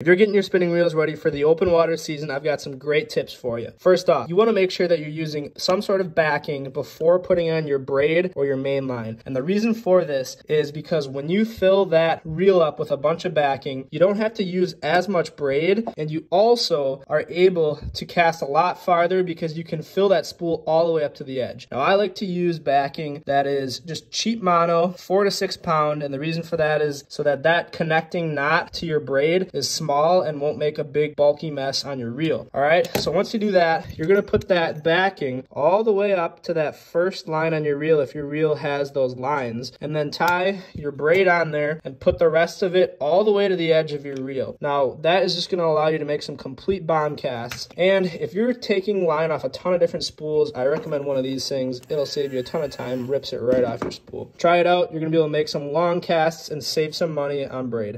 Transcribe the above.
If you're getting your spinning reels ready for the open water season, I've got some great tips for you. First off, you want to make sure that you're using some sort of backing before putting on your braid or your main line. And the reason for this is because when you fill that reel up with a bunch of backing, you don't have to use as much braid and you also are able to cast a lot farther because you can fill that spool all the way up to the edge. Now I like to use backing that is just cheap mono, four to six pound. And the reason for that is so that that connecting knot to your braid is small small and won't make a big bulky mess on your reel. All right, so once you do that, you're gonna put that backing all the way up to that first line on your reel if your reel has those lines, and then tie your braid on there and put the rest of it all the way to the edge of your reel. Now, that is just gonna allow you to make some complete bomb casts. And if you're taking line off a ton of different spools, I recommend one of these things. It'll save you a ton of time, rips it right off your spool. Try it out, you're gonna be able to make some long casts and save some money on braid.